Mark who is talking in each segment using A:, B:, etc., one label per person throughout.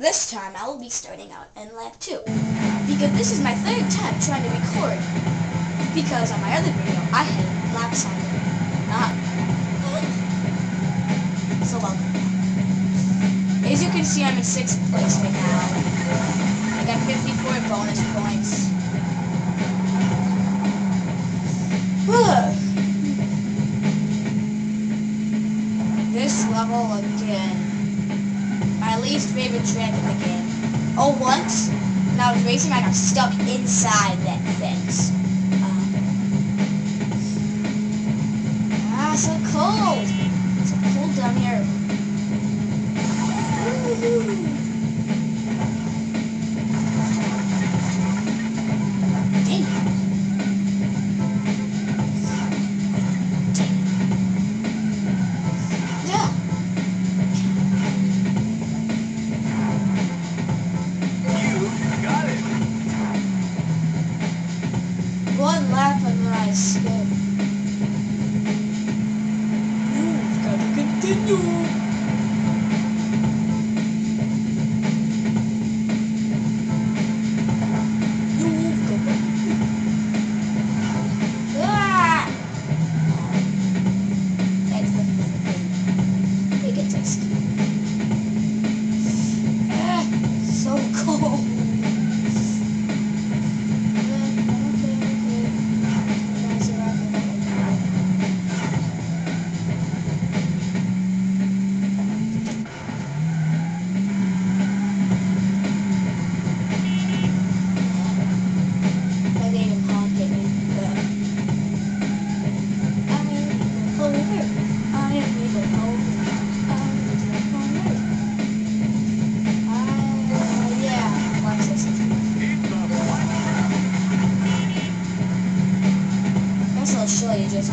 A: This time I will be starting out in lab 2. Because this is my third time trying to record. Because on my other video, I had lap sound. Not. So welcome. As you can see, I'm in 6th place right now. I got 54 bonus points. this level again least favorite track in the game. Oh, once, when I was racing, I got stuck inside that fence. Uh, ah, so cold. It's so cold down here. chiến dù got to continue. just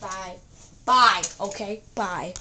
A: Bye. Bye. Okay, bye.